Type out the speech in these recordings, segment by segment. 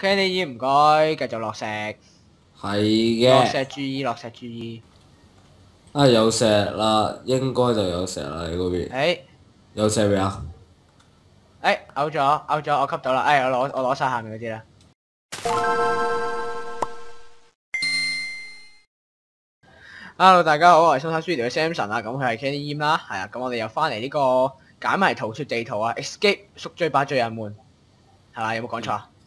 ，Kenny 唔該，繼續落石，係嘅。落石注意，落石注意。啊有石啦，應該就有石啦，你嗰邊誒有石未啊？誒，嘔咗嘔咗，我吸到啦，誒我攞我攞晒下面嗰啲啦。Hello，大家好，我係新山 Studio 嘅 Samson 啊，咁佢係 Kenny 啦，係啊，咁我哋又翻嚟呢個解謎逃脱地圖啊，Escape 宿醉吧最人們，係嘛？有冇講錯啊？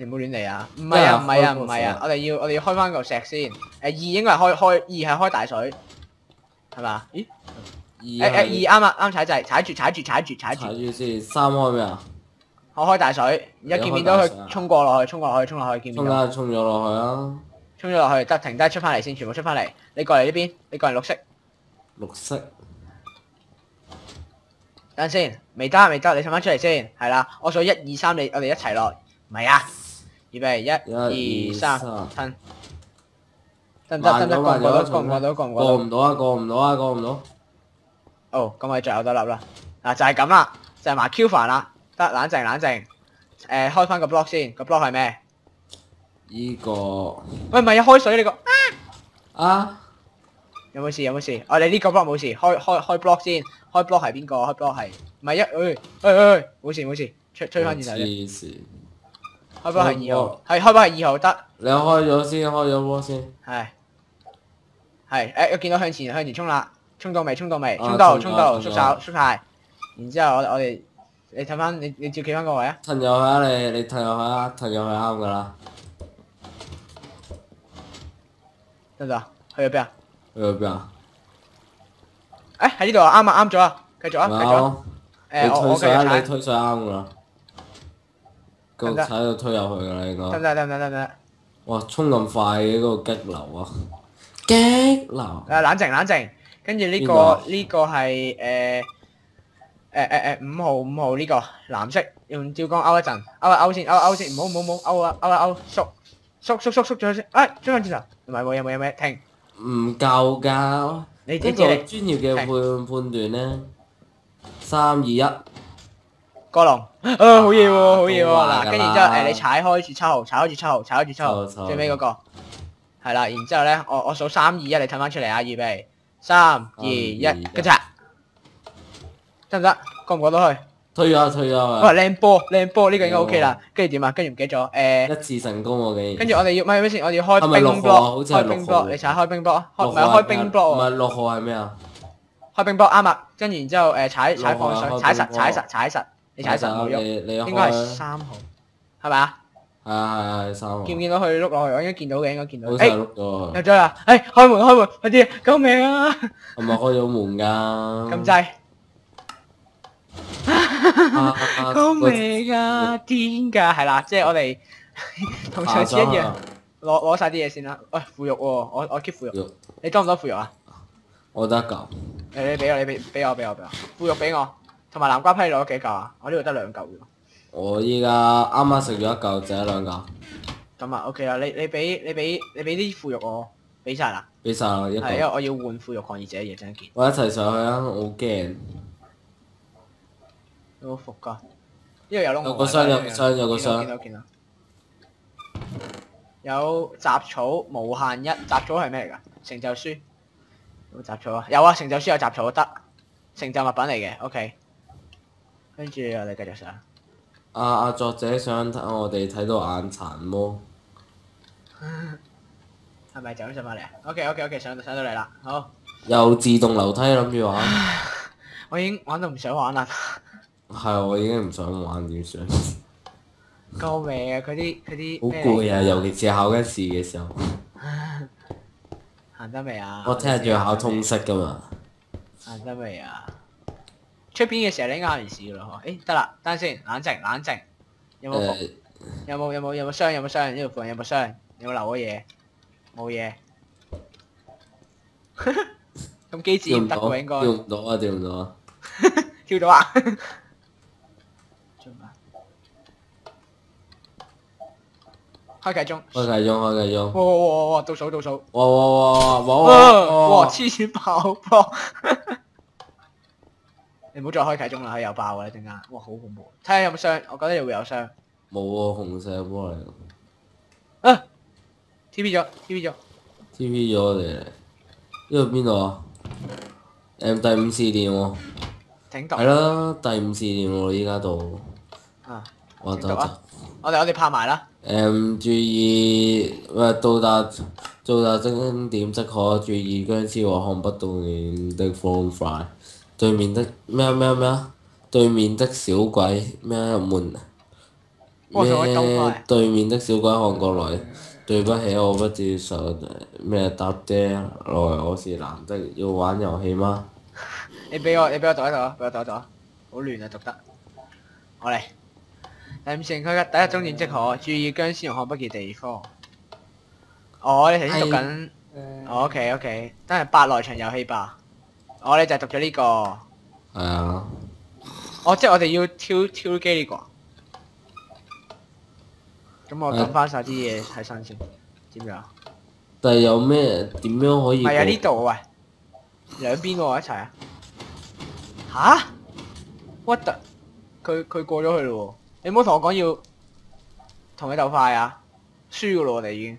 你唔好亂嚟啊！唔係啊唔係啊唔係啊，我哋要我哋要開翻嚿石先。誒二應該係開開二係開大水，係嘛？咦？二誒誒二啱啊啱踩掣，踩住踩住踩住踩住踩。住先，三開咩啊？我開大水，而家見唔見到你開大水啊佢衝過落去，衝過落去，衝落去，見唔衝見到？啦，衝咗落去啊！衝咗落去，得停低出翻嚟先，全部出翻嚟。你過嚟呢邊，你過嚟綠色，綠色，等陣先，未得未得，你上翻出嚟先，係啦，我數一二三，你我哋一齊落，唔係啊，預備一一二三，二褪，得唔得得唔得？過唔過到？過唔過到？過唔過到？過唔到啊！過唔到啊！過唔到。哦，咁我哋最後得粒啦，嗱就係咁啦，就係埋 Q 煩啦，得冷靜冷靜，誒開翻個 block 先，個 block 係咩？依個喂唔係啊，開水呢個。啊，有冇事？有冇事？我哋呢個 block 冇事，開開開 block 先。開 block 係邊個？開 block 係唔係一？誒誒誒，冇事冇事，吹吹翻轉頭先。黐線！開 block 係二號，係開 block 係二號得，你開咗先，開咗波先。係係誒，我見到向前向前衝啦，衝到未？衝到未？啊衝到衝衝到，縮咗衝咗手縮晒。然之後我我哋你睇翻你你照企翻個位啊！褪入去啊！你你褪入去啊！褪入去啱噶啦。得唔得啊？去咗邊啊？去咗邊啊？誒喺呢度啊！啱啊啱咗啊！繼續啊繼續啊！啱。誒我我繼你推水啊！續踩你，推水啱噶啦。踩到推入去噶啦，應該。得唔得得唔得得唔得？哇！衝咁快嘅嗰個激流啊！激流。誒冷靜冷靜，跟住呢個邊個啊呢個係誒誒誒誒五號五號呢個藍色，用照光勾一陣，勾一勾先，勾一勾先，唔好唔好唔好勾啊勾啊勾，縮縮縮縮縮咗先，哎轉翻轉頭，唔係冇嘢冇嘢冇嘢，停，唔夠㗎。你呢個你自己嚟專業嘅判判斷咧，三二一。過龍，啊好嘢喎好嘢喎，嗱跟住之後啦誒你踩開住七號，踩開住七號，踩開住七號，最尾嗰個係啦，然之後咧我我數三二一，你褪翻出嚟啊，預備三二一，跟住得唔得？過唔過到去？推啊推咗哇啊！靚波靚波呢個應該 OK 啦，跟住點啊？跟住唔記得咗誒。一次成功喎竟然。跟住我哋要，唔係咩先？我哋要開冰係咪六號 block，啊好似係開冰六號 block，你踩開冰 block 啊？開唔六號係開冰 block，唔係六號係咩啊？開冰 block 啱啊！跟住然之後誒踩踩放水，踩實開冰 block 踩實踩實，你踩實冇喐，你你應該係三號，係咪啊？係啊係啊係三號。見唔見到佢碌落去？我應該見到嘅，應該見到。好似碌咗入咗啦！誒開門開門，快啲！救命啊！係咪開咗門㗎？撳掣！啊啊救命啊！癲㗎，係啦，即係我哋 同上次一樣，攞攞曬啲嘢先啦。喂，腐肉喎，我我 keep 腐肉，肉你多唔多腐肉啊？我得一嚿。誒你俾我，你俾俾我，俾我，俾我，腐肉俾我，同埋南瓜批攞咗幾嚿啊？我呢度得兩嚿。我依家啱啱食咗一嚿，剩咗兩嚿，咁啊，OK 啊，你你俾你俾你俾啲腐肉我，俾晒啦。俾晒啦一係因為。我要換腐肉抗議者嘅嘢件，我一齊上去啊！我好驚。好服㗎。呢度有窿喎。有個箱有個箱有個箱見到見到。有雜草無限一，雜草係咩嚟㗎？成就書。有冇雜草啊？有啊，成就書有雜草得，成就物品嚟嘅，OK。跟住我哋繼續上。阿阿作者想睇我哋睇到眼殘魔，係係咪就咁上翻嚟啊？OK OK OK，上到上到嚟啦，好，又自動樓梯諗住玩，我已經玩到唔想玩啦，係我已經唔想玩點算？救命啊！佢啲佢啲好攰啊，尤其是考緊試嘅時候。行得未啊？我聽日仲要考通識噶嘛。行得未啊？出邊嘅時候你應該考完試噶咯，嗬？誒得啦，等陣先，冷靜冷靜，有冇伏？誒，有冇有冇有冇傷？有冇傷？呢度附近有冇傷？有冇留咗嘢？冇嘢。咁機智唔得喎應該跳。唔到啊，跳唔到啊。跳到啊！做咩？開計鐘。開計鐘，開計鐘。哇哇哇哇！倒數倒數。哇哇哇哇哇哇！哇！黐線爆破！你唔好再開計鐘啦，佢又爆啦陣間。哇！好恐怖。睇下有冇傷，我覺得又會有傷。冇喎，紅色波嚟。啊！TP 咗，TP 咗。T.P. 咗我哋嚟。呢度邊度啊？M 第五試點喎。挺毒。係啦，第五試點喎，依家到。啊！我得得請讀啊。我哋我哋拍埋啦。M 注意，喂到達到達終點即可注意僵屍和看不到你的 phone fly，對面的咩咩咩啊？對面的小鬼咩門哇仲可以咁快咩？對面的小鬼看過來，對不起，我不接受咩搭爹來，我是男的，要玩遊戲嗎？你俾我，你俾我讀一讀啊，俾我讀一讀啊，好亂啊，讀得。我嚟。第五城區嘅第一終點即可，注意僵屍同看不見地方。哦，你頭先讀緊。哦，OK OK，都係八來場遊戲吧。我哋就係讀咗呢個。係啊，哦，即係我哋要挑挑機呢個啊。咁我誒抌翻晒啲嘢睇身先，知唔知啊？但係有咩點樣可以唔係啊，呢度啊喂，兩邊喎一齊啊！吓 what the？佢佢過咗去咯喎！你唔好同我講要同佢鬥快啊！輸噶咯我哋已經。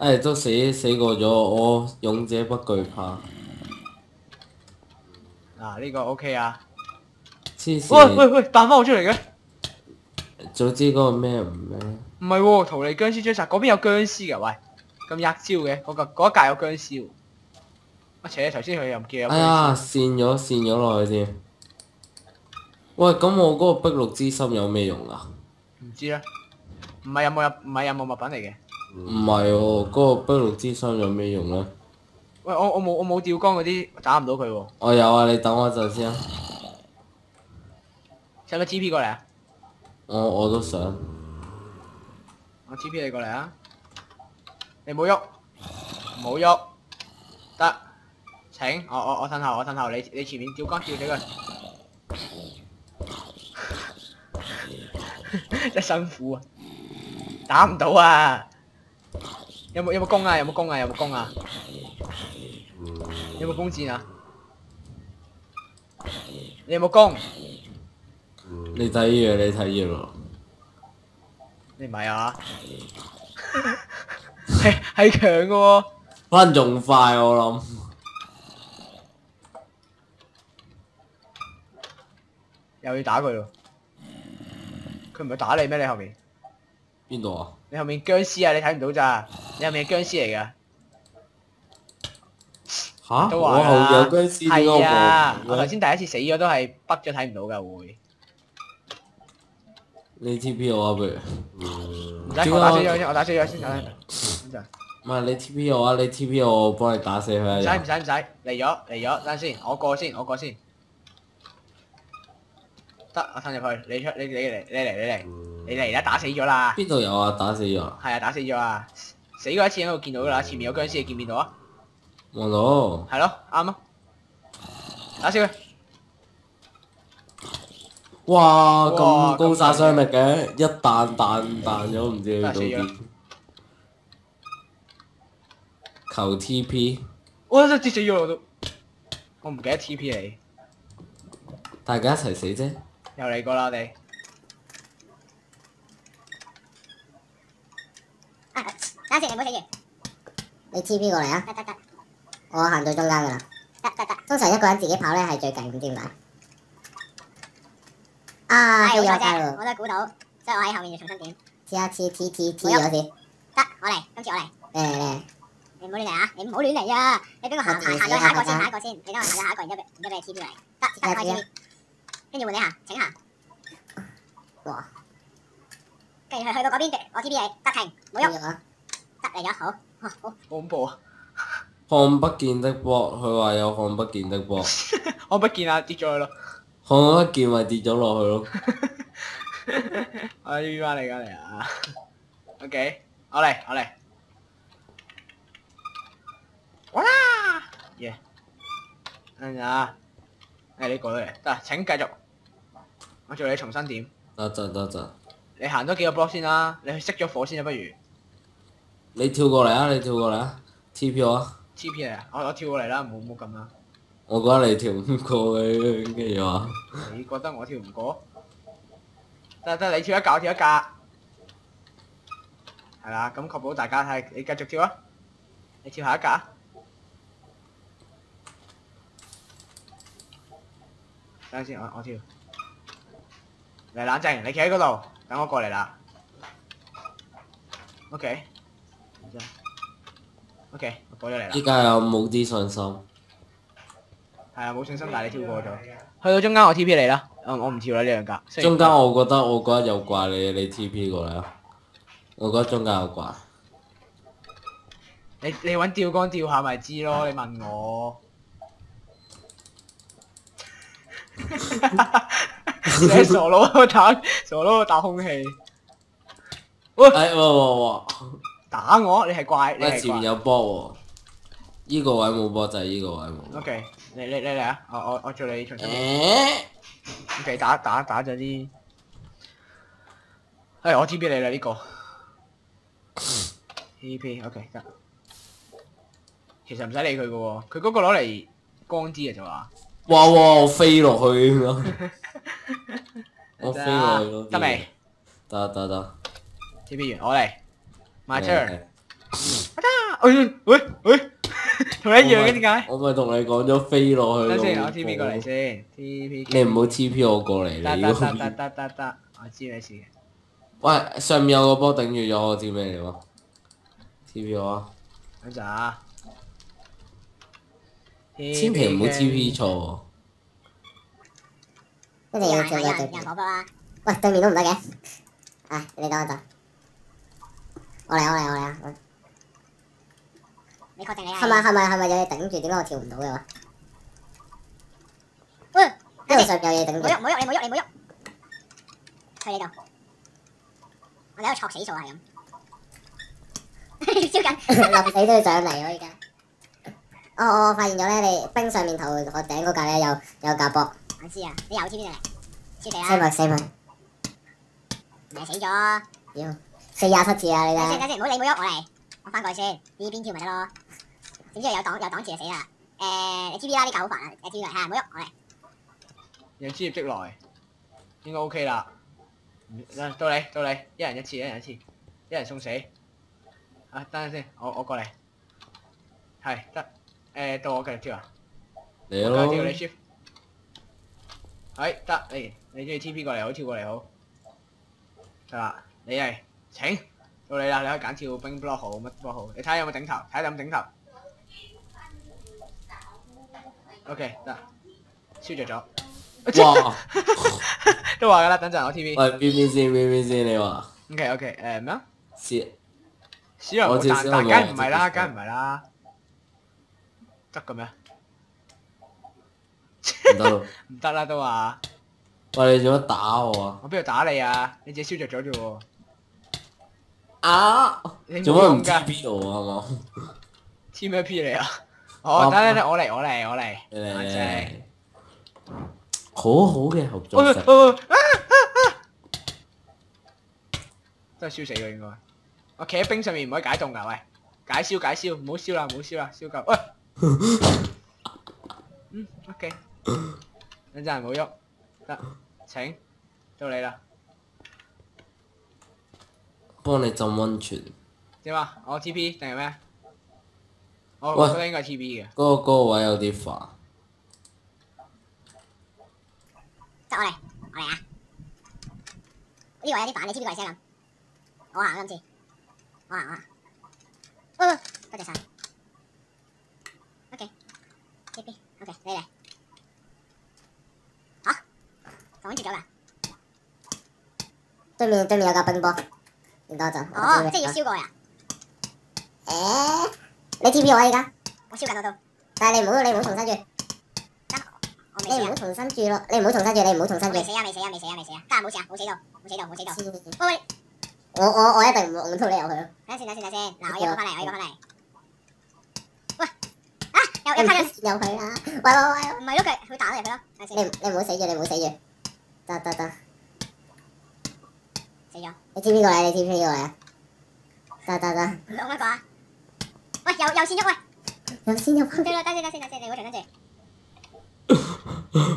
唉，都死死過咗，我勇者不惧怕。嗱呢個 OK 啊！黐線，喂喂喂，彈翻我出嚟嘅？早知嗰個咩唔咩？唔係喎，逃離僵尸追殺，嗰邊有僵尸㗎，喂，咁吔招嘅，嗰個嗰一届有僵尸喎。啊扯，頭先佢又唔見有僵哎呀，屍。跣咗跣咗落去添。喂，咁我嗰個碧綠之心有咩用啊？唔知咧，唔係有冇入，唔係有冇物品嚟嘅。唔係喎，嗰、個碧綠之心有咩用咧？喂，我我冇我冇吊光嗰啲打唔到佢喎，我有啊，你等我一陣先啊。使唔使 TP 過嚟啊？我我都想。我 TP 你過嚟啊！你唔好喐，唔好喐，得。請，我我我褪後，我褪後，你你前面吊光吊死佢。真辛苦啊！打唔到啊！有冇有冇弓啊？有冇弓啊？有冇弓啊？有冇弓箭啊？你有冇弓？你睇嘢，你睇嘢咯。你唔係啊？係 係強嘅喎。翻仲快我諗。又要打佢咯。佢唔係打你咩？你後面，邊度啊？你後面僵尸啊！你睇唔到咋？你後面係僵屍嚟噶。吓？都我後話啦有僵屍點解係啊！我冇嘅？先第一次死咗都係北咗睇唔到噶會。你 TP 我啊，不如。唔使我打死咗先，我打死咗先，等陣。唔係你 TP 我啊，你 TP 我，我幫你打死佢啊！唔使唔使唔使，嚟咗嚟咗，等陣先，我過先，我過先。得，我吞入去，你出，你你嚟，你嚟，你嚟，你嚟啦！打死咗啦，邊度有啊？打死咗啊？係啊，打死咗啊！死過一次喺度見到噶啦，前面有僵尸，你見唔見到啊？望到。係咯，啱啊！打死佢！哇，哇咁高殺咁傷力嘅，一彈彈彈咗唔知去到真係死邊。求 TP，我真係跌死咗我都，我唔記得 TP 你，大家一齊死啫。又嚟過啦我哋。啊，等陣先，你唔好死住。你 TP 過嚟啊！得得得我行到中間噶啦。得得得。通常一個人自己跑咧係最勁，唔知點解。啊，係飛咗街喎！我都估到，所以我喺後面要重新點。試下 T T T T 冇嗰次，得，我嚟，今次我嚟。嚟嚟嚟，你唔好亂嚟啊！你唔好亂嚟啊！你俾我行我行行咗下一個先，下一個先。你等我行咗下一個，然之後俾然之後俾你 TP 嚟。得，得開 TP。跟住換你行，請行。哇！跟住去去到嗰邊，我 TP 你，得停，冇喐！得嚟咗，好，好，恐怖啊！看不見的波，佢話有看不見的波，我不見啊，跌咗去咯。看不見咪跌咗落去咯。我 U 翻嚟㗎嚟啊！OK，我嚟我嚟。哇啦！耶！等陣啊，誒你過咗嚟，得請繼續。我做你重新點，得得得得，你行多幾個 block 先啦，你去熄咗火先啊，不如你跳過嚟啊！你跳過嚟啊！TP 我啊！TP 嚟啊！我我跳過嚟啦，唔好唔好咁啦。我覺得你跳唔過嘅，跟住話你覺得我跳唔過？得得，你跳一格，我跳一格。係啦，咁確保大家睇，你繼續跳啊！你跳下一格啊！等陣先，我我跳。嚟冷靜，你企喺嗰度，等我過嚟啦。OK。OK，我過咗嚟啦。依家有冇啲信心？係啊，冇信心，但係你跳過咗。去到中間我 TP 你啦，我我唔跳啦呢兩格。中間我覺得我覺得有怪你，你 TP 過嚟啊！我覺得中間有怪。你你揾吊杆吊下咪知咯，你問我。你傻佬打傻佬度打空氣，哎哇哇哇！打我你係怪，你喂，係怪。前面有波喎，依個位冇波就係依個位冇。OK，你你你嚟啊！我我我做你重新。OK，打打打咗啲。係我 TP 你啦呢個。TP OK 得。其實唔使理佢嘅喎，佢嗰個攞嚟光啲嘅就話。哇哇！我飛落去 我飛落去咯。得未？得得得。？TP 完我嚟。My turn。誒哎喂喂，同你一樣嘅點解？我咪同你講咗飛落去咯。等先，我 TP 過嚟先。TP。你唔好 TP 我過嚟，得你嗰得得得。得得得，我知你事嘅。喂，上面有個波頂住咗，我知咩嚟喎？TP 我啊，等陣啊。千祈唔好 TP 錯喎。一定要有做咗對面。人火波啦。喂，對面都唔得嘅。啊，你等我陣。我嚟我嚟我嚟啊！你確定你係？係咪係咪係咪有嘢頂住？點解我跳唔到嘅話？喂，因為上有嘢頂住。唔好喐，唔好喐，你唔好喐，你唔好喐。去呢度。我哋喺度戳死數係咁。燒緊。臨死都要上嚟喎！依家。哦，我我發現咗咧，你冰上面頭個頂嗰格咧有有架波，我知啊，你有 T P 嚟，黐地死啦，咪死咪，你係死咗。屌四廿七次啊！你睇等先唔好理唔好喐，我嚟，我翻過去先，呢邊跳咪得咯。點知有擋有擋住就死啦。誒，你 T P 啦，呢嚿好煩啊，你 T P 嚟，係唔好喐，我嚟。讓專業積來，應該 OK 啦。唔到你到你，一人一次，一人一次，一人送死。啊，等陣先，我我過嚟。係得，誒到我繼續跳啊！嚟我繼續跳你咯，shift。係得，你你中意 TP 過嚟好，跳過嚟好。得啦，你係請到你啦，你可以揀跳冰 block 好，乜 block 好，你睇下有冇頂頭，睇下有冇頂頭。OK 得，燒着咗。哇！都話噶啦，等陣我 T V。喂，B B 先？，B B 先？你話 OK OK，誒咩啊？先小人我梗唔係啦，梗唔係啦。得嘅咩？唔得咯。唔得啦都話，喂，你做乜打我啊？我邊度打你啊？你自己燒着咗啫喎。啊！你做乜唔冇用㗎 TP 我啊？係嘛？T 咩 P 你啊？哦，我等等等，我嚟我嚟我嚟。你嚟好好嘅合作真係燒死佢應該。我企喺冰上面唔可以解凍㗎，喂！解燒解燒，唔好燒啦唔好燒啦，燒夠。喂！嗯，OK。等陣唔好喐，得，請到你啦。幫你浸温泉。點啊？我 TP 定係咩？我喂我覺得應該係 TP 嘅。嗰、個嗰、個位有啲煩。就我嚟，我嚟啊！呢個位有啲煩，你知唔知個係聲咁？我行啊今次，我行我行。喂喂，多謝晒。OK，T P，OK，你嚟。嚇？擋住咗啦？對面對面有架冰波，哦，即係要燒過去啊！誒，你 T P 我啊而家，我燒緊我都，但係你唔好你唔好重新住！你唔好重新住咯，你唔好重新住，你唔好重新住。死啊！未死啊！未死啊！未死啊！家下冇事啊！冇死到，冇死到，冇死到。喂喂，我我我一定唔會㧬到你入去咯。等陣先，等陣先，等先。嗱，我要過翻嚟，我要過翻嚟。喂，啊！又又你唔好拍緊，入去啦！喂喂喂唔係咯，佢佢打咗入去咯。你你唔好死住，你唔好死住。得得得，死咗。你 T P 過嚟，你 T P 過嚟啊！得得得，兩乜個啊？喂，又又線喐喂！有先入去。對啦，等陣先，等陣先，等陣，你好長跟住。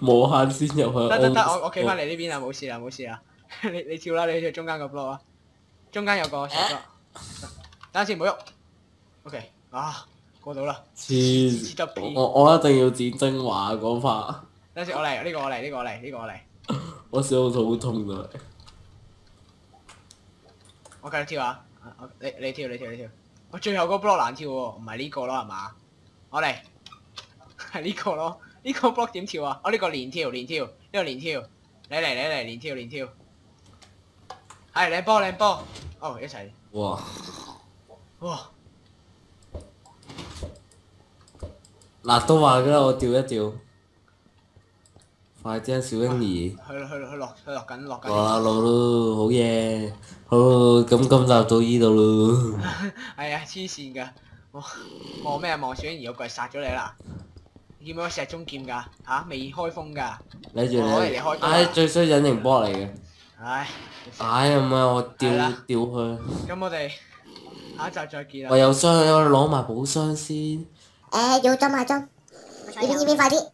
無限先入去。得得得，我我企翻嚟呢邊啊，冇事啦冇事啦。你你跳啦，你跳中間個 block 啊，中間有個石 block。等陣先，唔好喐。OK，啊，過到啦。黐我我一定要剪精華嗰 part，等陣先，我嚟，呢個我嚟，呢個我嚟，呢個我嚟。我小肚好痛啊！我繼續跳啊！你你跳你跳你跳。我最後個 block 難跳喎，唔係呢個咯係嘛？我嚟，係 呢個咯。呢個 block 點跳啊？我呢個連跳連跳，呢個連跳。你嚟你嚟連跳連跳。係靚波靚波。哦，一齊。哇！哇！嗱都話㗎啦，我調一調。快啲啊，小英兒！去咯去咯去落去落緊落緊。哇，落咯，好嘢！好，咁今集到依度咯。係啊，黐線㗎！哇望咩啊？望小英兒，我過嚟殺咗你啦！你見唔見我石中劍㗎？嚇、未開封㗎！你住你唉，最衰隱形波嚟嘅。唉，唉，唔係我調係啦調佢。咁我哋下一集再見啦我。有箱，我攞埋寶箱先。誒，要裝埋裝，冇錯呢邊呢邊快啲！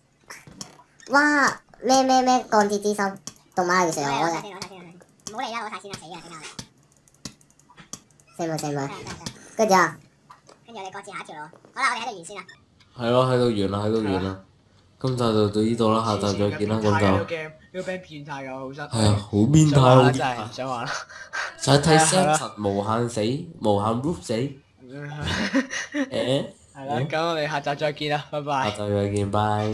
哇！咩咩咩鋼鐵之心，動馬要成我嘅。唔好嚟啦，攞晒先啦，死啊！點解？死冇死冇得。得得。跟住啊，跟住我哋各自下一條路。好啦，我哋喺度完先啦。係咯，喺度完啦，喺度完啦。今集就到呢度啦，下集再見啦，咁就呢個 game 呢個 band 變態㗎，好新。係啊，好變態，想玩啦。想玩啦。想睇係啊 Samson 無限死，無限 loop 死。誒，係啦，咁我哋下集再見啦，拜拜下。集再見，拜。